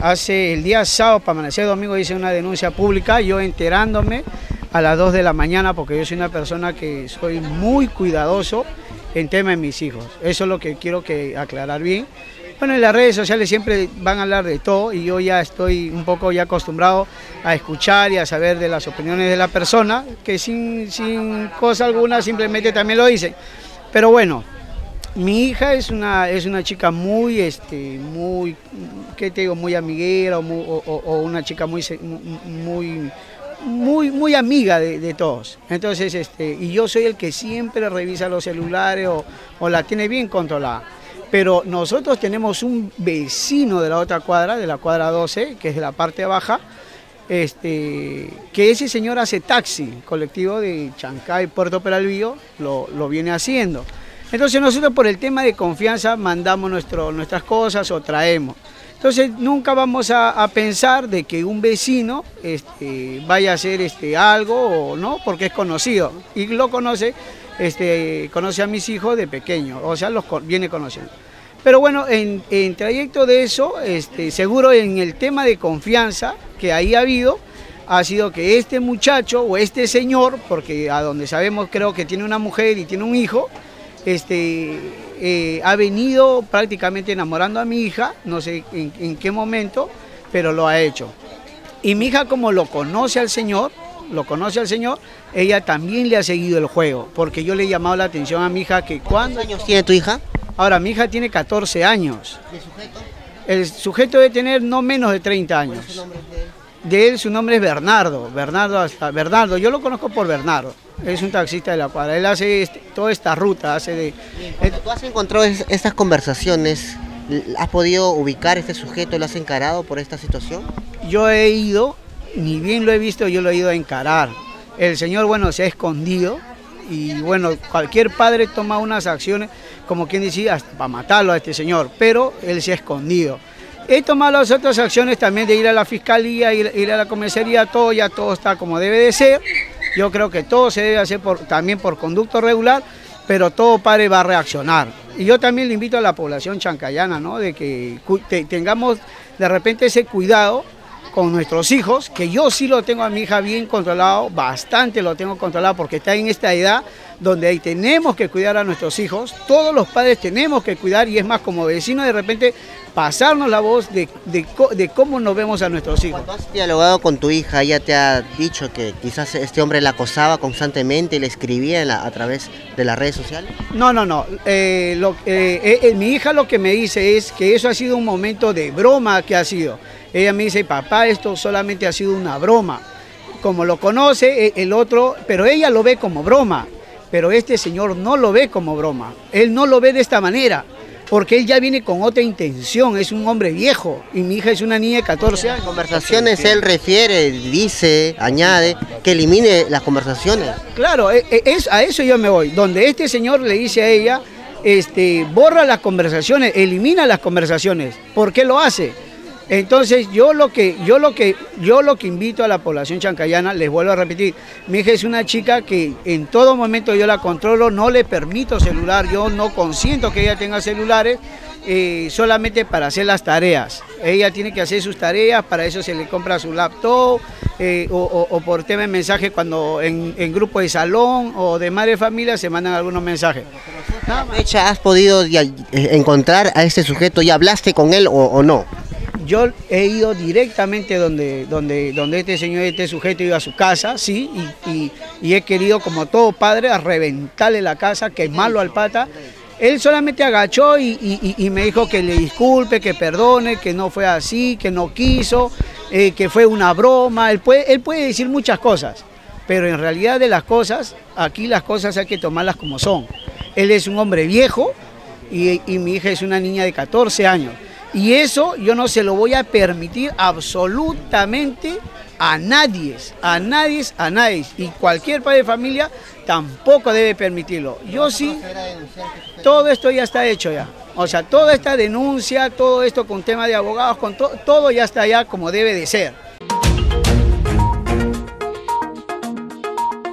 hace el día sábado, para amanecer domingo, hice una denuncia pública, yo enterándome a las 2 de la mañana, porque yo soy una persona que soy muy cuidadoso en tema de mis hijos. Eso es lo que quiero que aclarar bien. Bueno, en las redes sociales siempre van a hablar de todo y yo ya estoy un poco ya acostumbrado a escuchar y a saber de las opiniones de la persona, que sin, sin cosa alguna simplemente también lo dicen. Pero bueno, mi hija es una, es una chica muy, este, muy, ¿qué te digo? Muy amiguera o, una chica muy, muy, muy, muy amiga de, todos. Entonces, este, y yo soy el que siempre revisa los celulares o, o la tiene bien controlada. Pero nosotros tenemos un vecino de la otra cuadra, de la cuadra 12, que es de la parte baja, este, que ese señor hace taxi, colectivo de Chancay, Puerto Peralvillo, lo, lo viene haciendo. Entonces nosotros por el tema de confianza mandamos nuestro, nuestras cosas o traemos. Entonces nunca vamos a, pensar de que un vecino este, vaya a hacer este, algo o no, porque es conocido y lo conoce, este, conoce a mis hijos de pequeño, o sea, los viene conociendo. Pero bueno, en, trayecto de eso, seguro en el tema de confianza que ahí ha habido, ha sido que este muchacho o este señor, porque a donde sabemos creo que tiene una mujer y tiene un hijo, este, eh, ha venido prácticamente enamorando a mi hija, no sé en, qué momento, pero lo ha hecho. Y mi hija como lo conoce al Señor, lo conoce al Señor, ella también le ha seguido el juego, porque yo le he llamado la atención a mi hija que cuando... ¿Cuántos años tiene tu hija? Ahora, mi hija tiene 14 años. ¿El sujeto? El sujeto debe tener no menos de 30 años. ¿Cuál es su nombre de él? Su nombre es Bernardo, Bernardo hasta Bernardo, yo lo conozco por Bernardo es un taxista de la cuadra. Él hace este, toda esta ruta, hace de... tú has encontrado estas conversaciones, ¿has podido ubicar este sujeto, lo has encarado por esta situación? Yo he ido, ni bien lo he visto, yo lo he ido a encarar. El señor, bueno, se ha escondido y bueno, cualquier padre toma unas acciones, como quien decía, para matarlo a este señor, pero él se ha escondido. He tomado las otras acciones también de ir a la fiscalía, ir, a la comisaría, todo ya todo está como debe de ser. Yo creo que todo se debe hacer también por conducto regular, pero todo padre va a reaccionar. Y yo también le invito a la población chancayana, ¿no? De que tengamos de repente ese cuidado con nuestros hijos, que yo sí lo tengo a mi hija bien controlado, bastante lo tengo controlado porque está en esta edad donde ahí tenemos que cuidar a nuestros hijos, todos los padres tenemos que cuidar y es más como vecino de repente pasarnos la voz de, cómo nos vemos a nuestros hijos. Cuando has dialogado con tu hija, ella te ha dicho que quizás este hombre la acosaba constantemente y le escribía a través de las redes sociales. No, no, no. Eh, eh, eh, mi hija lo que me dice es que eso ha sido un momento de broma que ha sido. Ella me dice, papá, esto solamente ha sido una broma. Como lo conoce e, el otro, pero ella lo ve como broma. Pero este señor no lo ve como broma. Él no lo ve de esta manera porque él ya viene con otra intención, es un hombre viejo y mi hija es una niña de 14 años. conversaciones él refiere, dice, añade, que elimine las conversaciones. Claro, e, e, es, a eso yo me voy, donde este señor le dice a ella, este, borra las conversaciones, elimina las conversaciones. ¿Por qué lo hace? Entonces yo lo que yo lo que yo lo que invito a la población chancayana, les vuelvo a repetir, mi hija es una chica que en todo momento yo la controlo, no le permito celular, yo no consiento que ella tenga celulares. Eh, solamente para hacer las tareas. Ella tiene que hacer sus tareas, para eso se le compra su laptop eh, o, por tema de mensaje cuando en, grupo de salón o de madre familia se mandan algunos mensajes. ¿Has podido encontrar a este sujeto? ¿Ya hablaste con él o no? Yo he ido directamente donde, donde, donde este señor, este sujeto iba a su casa, sí, y, he querido, como todo padre, a reventarle la casa, quemarlo al pata. Él solamente agachó y, me dijo que le disculpe, que perdone, que no fue así, que no quiso, eh, que fue una broma. Él puede, él puede decir muchas cosas, pero en realidad de las cosas, aquí las cosas hay que tomarlas como son. Él es un hombre viejo y, y mi hija es una niña de 14 años. Y eso yo no se lo voy a permitir absolutamente a nadie, a nadie, a nadie. Y cualquier padre de familia tampoco debe permitirlo. Yo sí, todo esto ya está hecho ya. O sea, toda esta denuncia, todo esto con tema de abogados, con todo ya está ya como debe de ser.